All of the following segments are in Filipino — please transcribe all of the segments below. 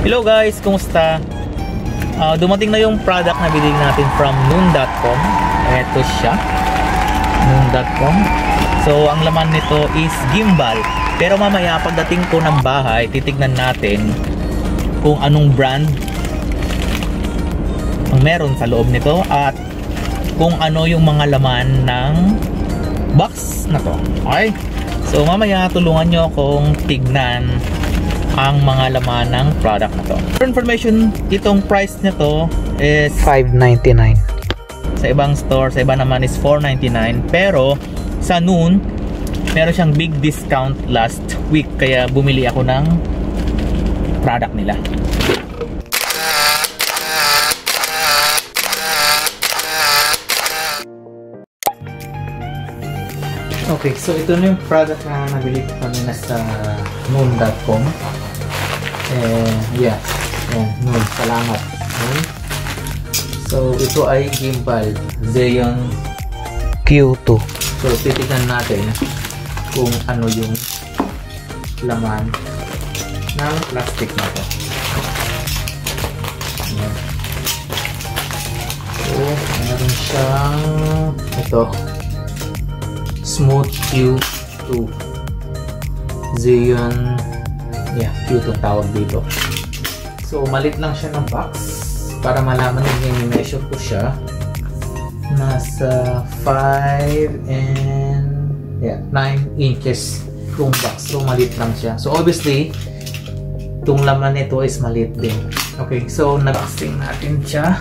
Hello guys, kumusta? Uh, dumating na yung product na binili natin from noon.com. Ito siya. noon.com. So, ang laman nito is gimbal. Pero mamaya, pagdating ko ng bahay, titignan natin kung anong brand ang meron sa loob nito at kung ano yung mga laman ng box na to. Okay? So mamaya tulungan nyo akong tignan ang mga laman ng product na to. For information, itong price nito is $5.99. sa ibang store, sa iba naman is $4.99 pero sa noon meron siyang big discount last week kaya bumili ako ng product nila. Okay, so ito na yung product na nabili ko kanina sa noon.com. Eh, yeah. Yan, noon. Salamat. Noon. So, ito ay gimbal. Xeon Q2. So, titignan natin kung ano yung laman ng plastic na to. Ayan. So, meron siyang ito. Smooth Q2. Xeon yeah, Q2 tawag dito. So, malit lang siya ng box para malaman nyo measure ko siya nasa 5 and yeah, 9 inches yung box. So, malit lang siya. So, obviously, itong laman nito is malit din. Okay, so, nag-boxing natin. Siya.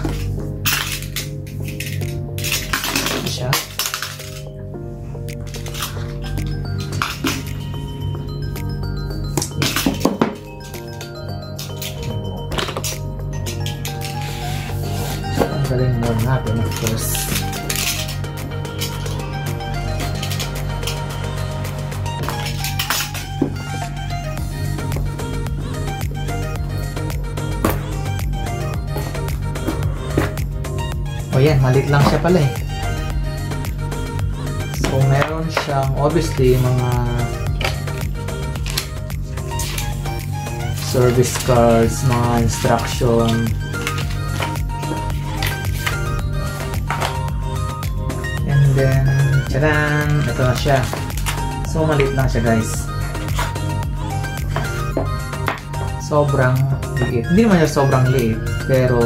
Muna natin, of course. O yan, malit lang siya pala eh. So, meron siyang, obviously, mga service cards, mga instruction. Then, tadaan! Ito na siya. So, malit lang siya guys. Sobrang liit. Hindi naman siya sobrang liit, pero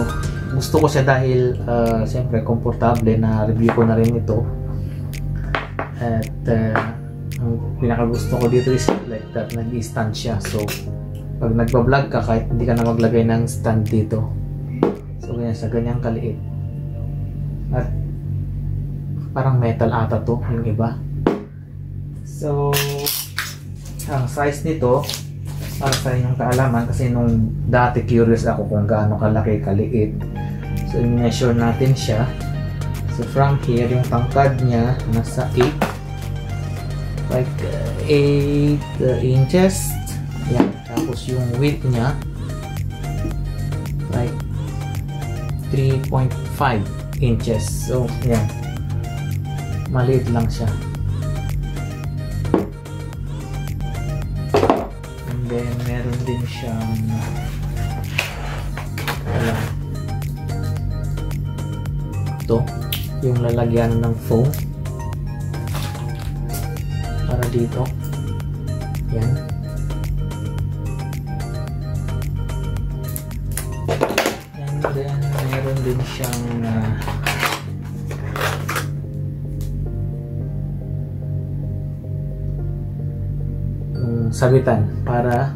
gusto ko siya dahil uh, siyempre komportable na review ko na rin ito at uh, ang pinaka gusto ko dito is like that nag-stand siya so pag nagbablog ka kahit hindi ka na maglagay ng stand dito so ganyan sa ganyang kaliit parang metal ata to yung iba. So ang size nito para sa inyong kaalaman kasi nung dati curious ako kung gaano kalaki kaliit. So i-measure natin siya. So from here yung tangkad niya nasa 8 like uh, 8 uh, inches. Yan. Tapos yung width niya like 3.5 inches. So yan maliit lang siya. And then meron din siyang alam. Ito yung lalagyan ng foam. Para dito. Yan. And then meron din siyang uh, sabitan para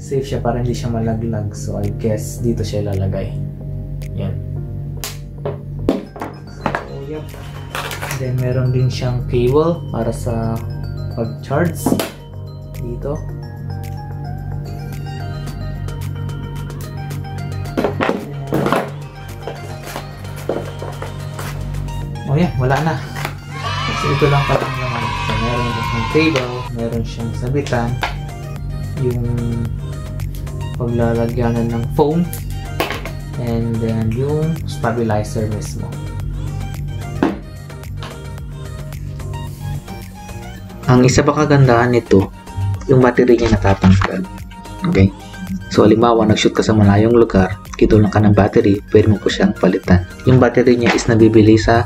safe siya para hindi siya malaglag. So I guess dito siya ilalagay. Yan. So yep then meron din siyang cable para sa pag-charge dito. Oh yeah wala na ito lang pala ang naman so meron siyang cable meron siyang sabitan yung paglalagyanan ng foam and then yung stabilizer mismo Ang isa pa kagandahan nito, yung battery niya natatanggal. Okay? So, halimbawa, nag-shoot ka sa malayong lugar, kinulang ka ng battery, pwede mo po siyang palitan. Yung battery niya is nabibili sa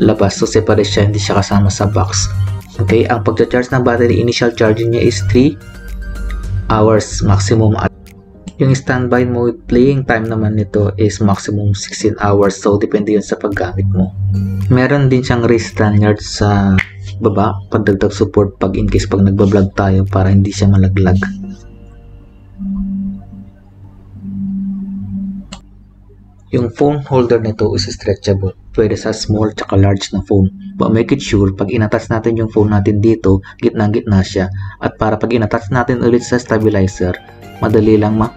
labas, so separate siya, hindi siya kasama sa box. Okay, ang pagcha-charge ng battery, initial charging niya is 3 hours maximum at yung standby mode playing time naman nito is maximum 16 hours so depende yun sa paggamit mo. Meron din siyang race lanyard sa baba pagdagdag support pag in case pag nagbablog tayo para hindi siya malaglag. Yung phone holder nito is stretchable. Pwede sa small tsaka large na phone. But make it sure, pag inatas natin yung phone natin dito, gitna-gitna siya. At para pag inatas natin ulit sa stabilizer, madali lang ma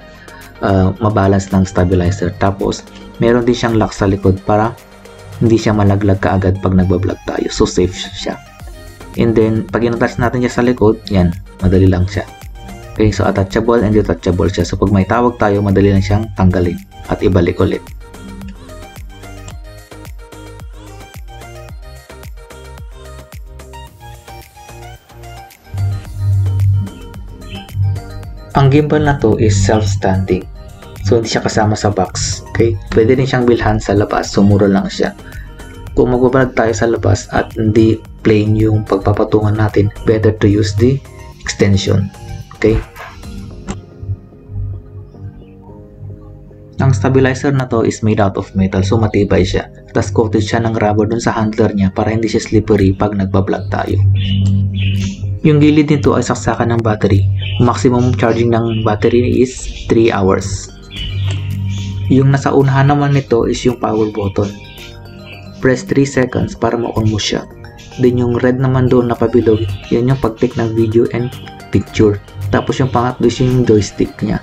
uh, mabalance ng stabilizer. Tapos, meron din siyang lock sa likod para hindi siya malaglag kaagad pag nagbablog tayo. So, safe siya. And then, pag inatas natin siya sa likod, yan, madali lang siya. Okay, so attachable and detachable siya. So, pag may tawag tayo, madali lang siyang tanggalin at ibalik ulit. Ang gimbal na to is self-standing. So, hindi siya kasama sa box. Okay? Pwede rin siyang bilhan sa labas. So, mura lang siya. Kung magbablog tayo sa labas at hindi plain yung pagpapatungan natin, better to use the extension. Okay? Ang stabilizer na to is made out of metal so matibay siya. Tapos coated siya ng rubber dun sa handler niya para hindi siya slippery pag nagbablog tayo. Yung gilid nito ay saksakan ng battery. Maximum charging ng battery is 3 hours. Yung nasa unahan naman nito is yung power button. Press 3 seconds para ma-on mo siya. Then yung red naman doon na pabilog, yan yung pag-take ng video and picture. Tapos yung pangatlo is yung joystick niya.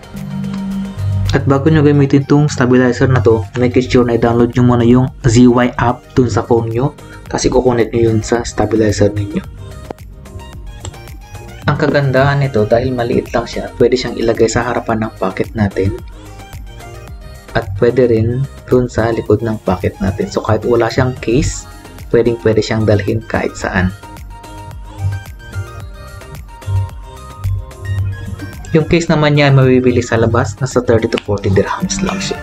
At bago nyo gamitin itong stabilizer na to, make sure na i-download nyo muna yung ZY app dun sa phone nyo kasi kukunik nyo yun sa stabilizer ninyo. Ang kagandahan nito dahil maliit lang siya, pwede siyang ilagay sa harapan ng pocket natin at pwede rin dun sa likod ng pocket natin. So kahit wala siyang case, pwedeng pwede siyang dalhin kahit saan. Yung case naman niya ay mabibili sa labas, nasa 30 to 40 dirhams lang siya.